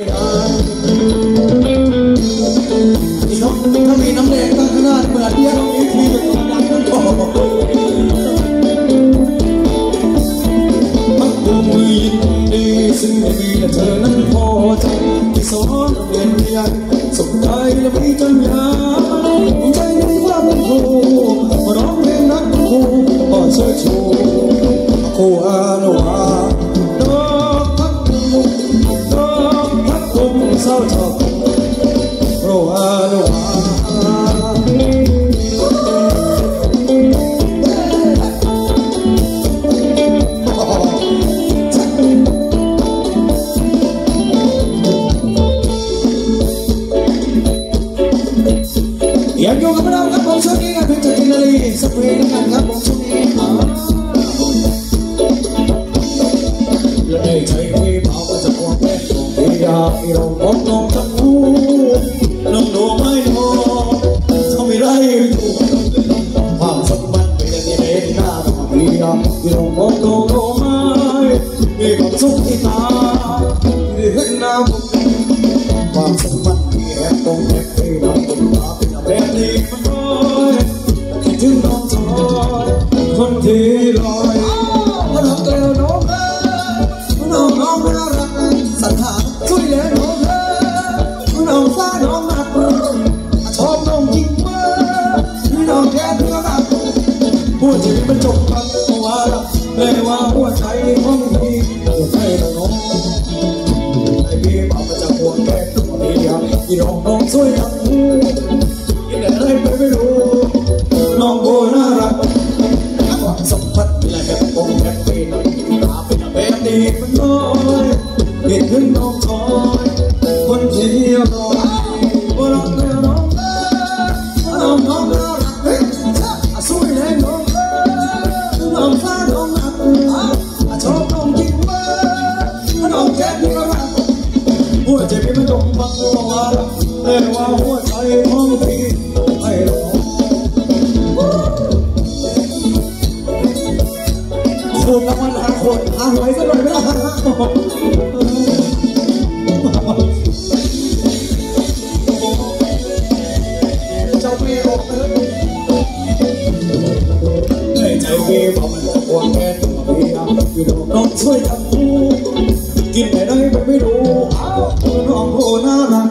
น้องถ้ามีน้ำแดงตั้งขนาดเหมือนเดียว กกุม องน้องทั้งคู่น้องดูไม่พอทำไม่ได้ถูกความสัมพันธ์เป็นอย่างนี้เองหน้าตาพี่อยากให้เรามองน้องดูไม่มีความสุขที่ตาที่เห็นหน้าผมความสัมพันธ์ที่แอบตรงแอบที่น้องตรงตาเป็นแบบนี้มันน้อยคิดถึงน้องจอยคนที่ลอ น้องฟ้าน้องชอบน้องจริงมากน้องแค่เพื่อรักหัวใจมันจบกันว่ารักเลยว่าหัวใจของพี่หัวใจน้องไอ้พี่บอกมาจากหัวแก้ตัวนี้เดียวที่น้องน้องสวยทั้งคู่กินอะไรไปไม่รู้น้องโบน่ารักความสัมพันธ์มีอะไรแบบตรงแบบปีน้องกินตาเป็นแบบนี้มันน้อยเห็นถึงน้องคอยคนที่รอว่า ใจพี่บอกมันจะควงแม่ตัวพี่นะพี่น้องน้องช่วยกันกินไหนได้ไม่ไม่รู้อ้าวน้องโหน่ารัก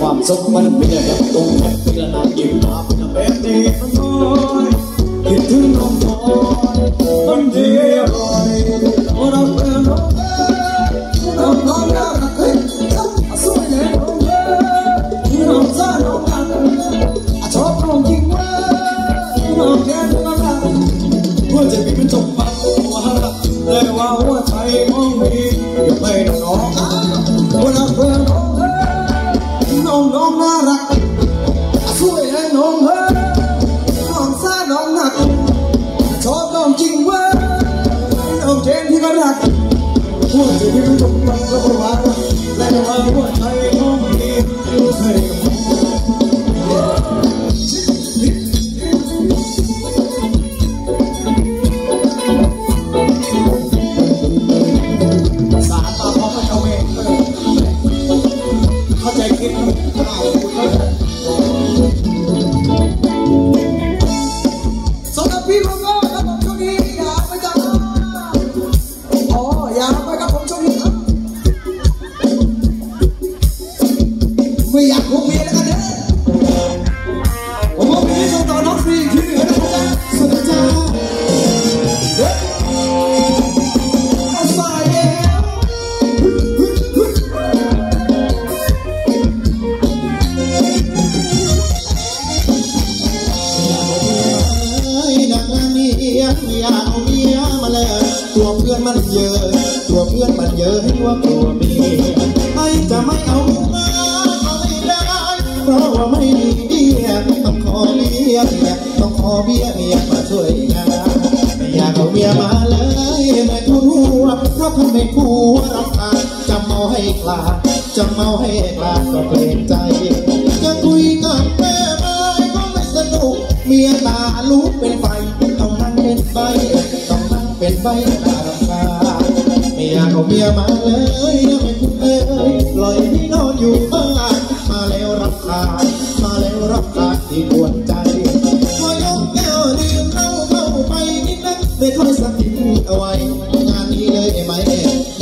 ความสุขมันเป็นอย่างตรงแบบที่ละนานยิ้มมาเป็นแบบนี้มันน้อยคิดถึงน้องน้อยมันดีอร่อยเรา ไม่อย เพราะว่าไม่มีเบี้ยต้องขอเบี้ยต้องขอเบี้ยมาช่วยงานอยากเอาเบี้ยมาเลยไม่ทุนหัวเพราะทำให้ผัวรับทานจะเมาให้กลาจะเมาให้กลาก็เกรงใจจะคุยกับแม่ไม่ก็ไม่สนุกเมียตาลุกเป็นไฟต้องนั่งเป็นใบต้องนั่งเป็นใบตาราคาไม่อยากเอาเมียมาเลยไม่คุณเลยปล่อยให้นอนอยู่เอ้ย ที่ปวดใจพอยกแก้วดื่มเหล้าเข้าไปนิดนึงไม่ค่อยสักทีเอาไว้ งานนี้เลยไหม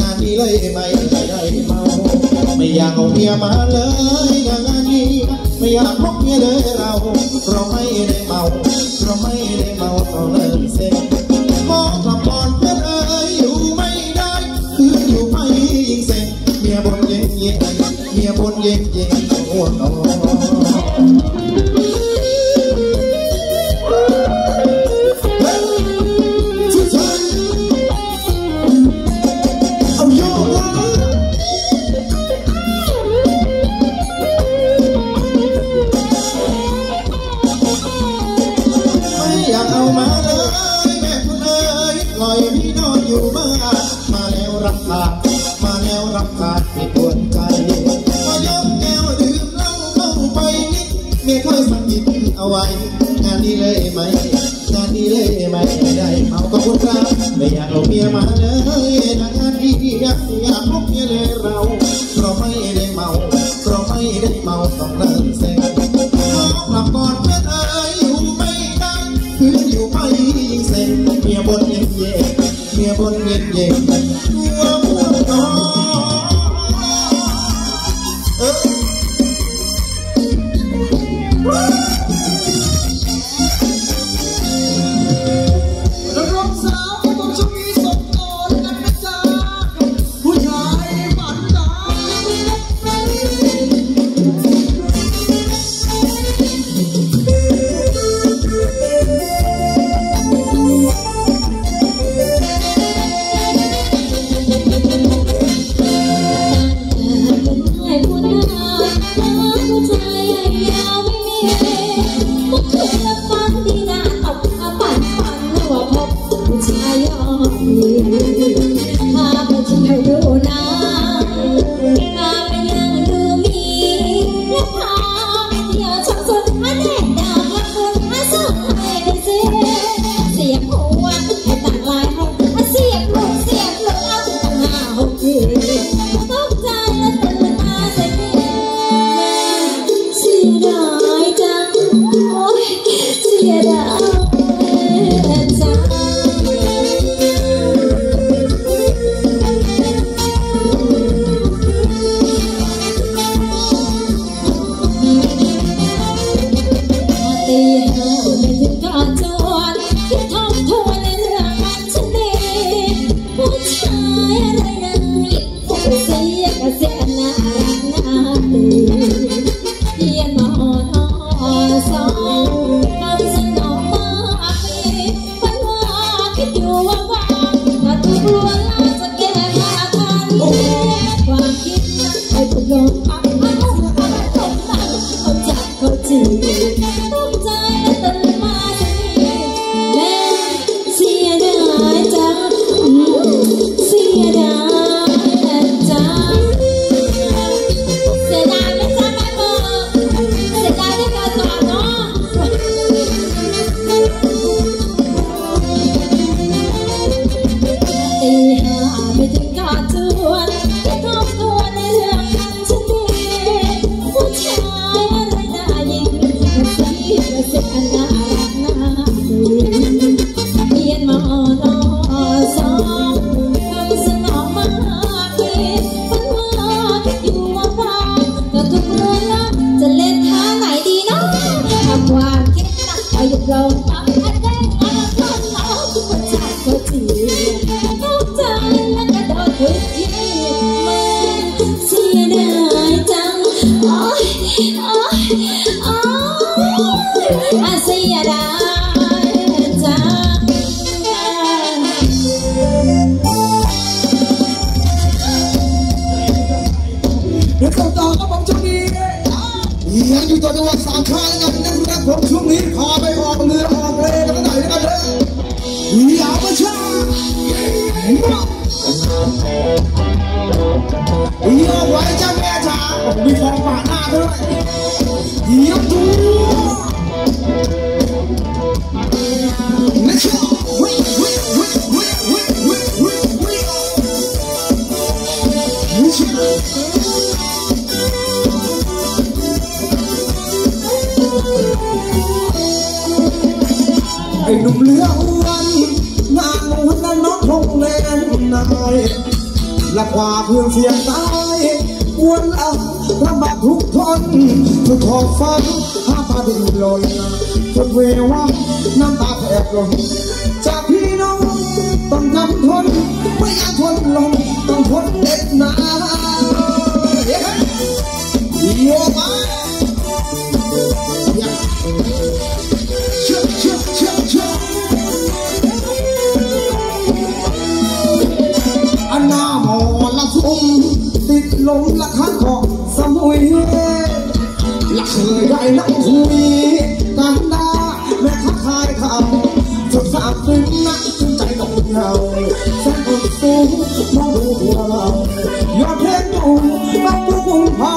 งานนี้เลยไหมไม่ได้เมาไม่อยากเอาเมียมาเลยอย่างานนี้ ไม่อยากพกเมียเลยเราเราไม่ได้เมา แม่ค่อยสังกินเอาไว้ งานนี้เลยไหม งานนี้เลยไหมได้เมาก็พูดครับ ไม่อยากเอาเมียมาเลยทางานนี้อยากอยากลุกเมียเลยเราเราไม่ได้เมาเราไม่ได้เมาต้องเลิกเสซ็งกลับก่อนเพื่อนเอ้ยอยู่ไม่ได้คืนอยู่ไม่ยิ่งเซ็งเมียบน Oh. Oh. Are you proud? ไอ้หนุ่มเรืออ้วนงานหนุ่มนั้นน้องคงแน่นนายละกว่าเพื่อนเสียงตายวนเอาลำบากทุกทนทุกขอบฟ้าห้าฟ้าดินหล่นจนเววาน้ำตาแทบล่นจากพี่น้องต้องทำทนไม่อาจทนลงต้องทนเด็ดหนาเย้โยมา ลงละคันเกาะสมุยละเคยได้นักคุยกันดาแม่ค้าขายข้าวจนสาบซึ้งนักซึ้งใจต้องเงาแสนอดสูงมองดูหัวเรายอดเพชรดูมางผู้คุมเผา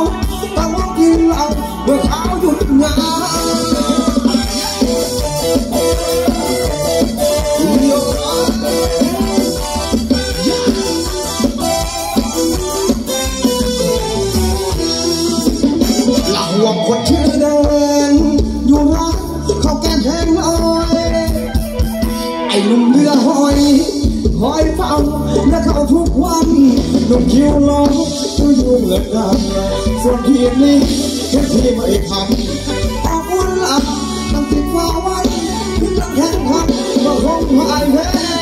กันส่วนทีมนี้แค่ทีไม่ทันออกอุ่นหลับต้องติดฟ้าไว้ถึงต้องแข่งขันก็คงพ่ายแพ้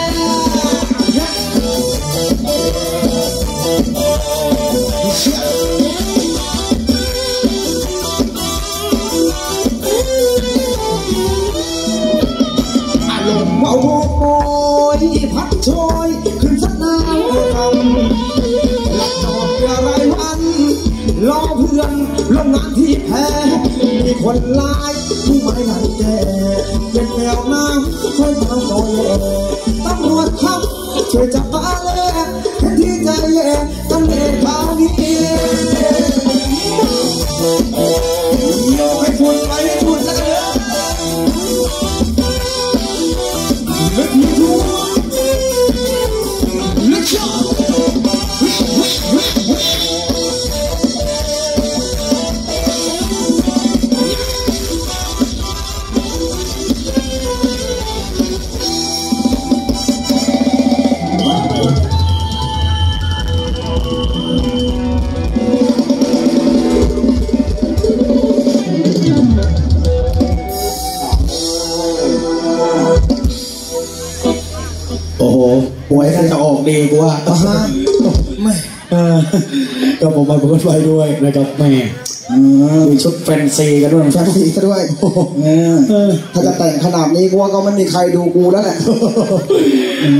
นลงนานที่แพ้มีคนร้ายผู้ไม่หลังแก่เป็นแนวน้ำคอยมาโอยตำรวจครับช่วยจับ อกดีกูว่าอ่าฮะไม่เออก็ผมมาพูดไว้ด้วยนะครับแม่มีชุดแฟนซีกันด้วยแฟนซีซะด้วยเออเออถ้าจะแต่งขนาดนี้กูว่าก็ไม่มีใครดูกูแล้วแหละ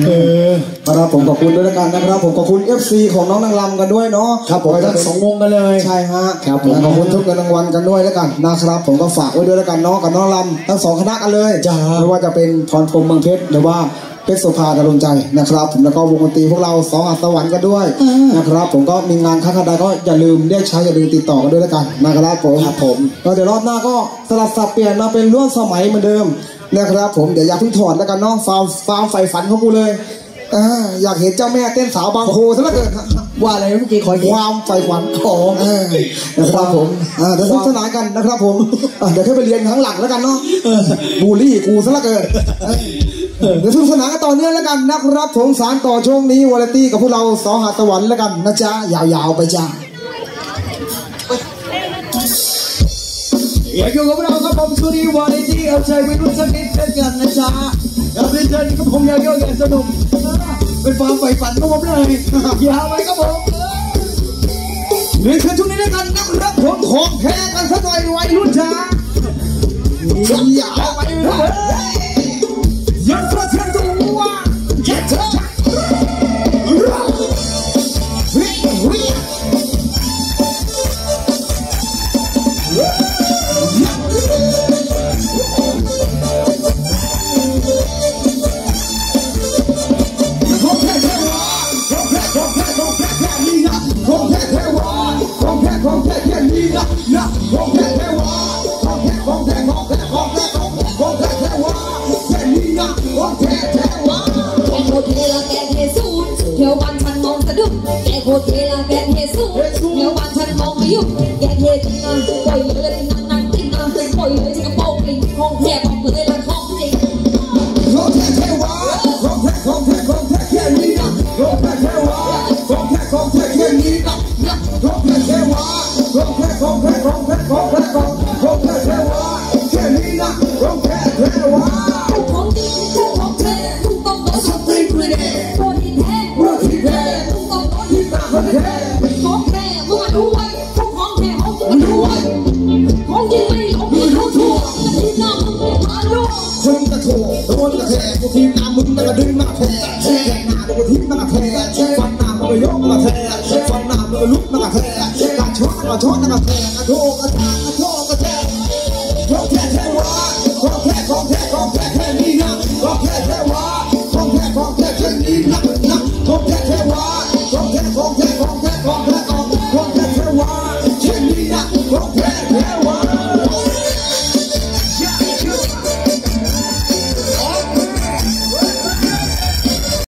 เออครับผมขอบคุณด้วยแล้วกันนะครับ ผมขอบคุณ FC ของน้องนางรำกันด้วยเนาะครับผมขอให้ทั้ท่างนสองวงกันเลยใช่ฮะครับผมและขอบคุณทุกเงินรางวัลกันด้วยแล้วกันนะครับ ผมก็ฝากไว้ด้วยแล้วกันเนาะกับน้องรำทั้งสองคณะกันเลยจ้าไม่ว่าจะเป็นพรพรหมเมืองเพชรหรือว่า เพชรโสภาดารุณใจนะครับผมแล้วก็วงดนตรีพวกเราสองอัศวรรค์กันด้วยนะครับผมก็มีงานค้างคาใดก็อย่าลืมเรียกใช้อย่าลืมติดต่อกันด้วยแล้วกันนะครับผมครับผมก็เดี๋ยวรอบหน้าก็สลับสับเปลี่ยนมาเป็นร่วมสมัยเหมือนเดิมนะครับผมเดี๋ยวอย่าเพิ่งถอดแล้วกันเนาะฟาร์มฟาร์มไฟฝันของกูเลยอ่าอยากเห็นเจ้าแม่เต้นสาวบางโพซะเหลือเกินว่าอะไรเมื่อกี้ขออีกทีความไฟฝันของเออนะครับผมอ่าเดี๋ยวสนุกสนานกันนะครับผมอ่าเดี๋ยวแค่ไปเรียนข้างหลังแล้วกันเนาะบูลลี่กูซะเหลือเกิน เออเดี๋ยวสนุกสนานกันต่อเนื่องแล้วกันนะครับผมสารต่อช่วงนี้วาไรตี้กับพวกเราสองหาสวรรค์แล้วกันนะจ๊ะยาวๆไปจ้าอยากอยู่กับเราครับผมสุริวานิตี้เอาใจไปรุ่นสักนิดเช่นกันนะจ๊ะแล้วเรียนเชิญกับผมอยากเยอะอยากสนุกเป็นความใฝ่ฝันของผมเลยยาวไปครับผมเรียนเชิญช่วงนี้แล้วกันนะครับผมของแท้กันสักหน่อยวัยรุ่นจ้าอยาวไปเลย แกโคตรเทละแกเทสูน หกมันทฟันหนามันก็โยกมาเก็ทฟันหนามันก็ลุกมันก็แทะช้อนก็ช้อนมาเก็ทะกระโถกกระทาง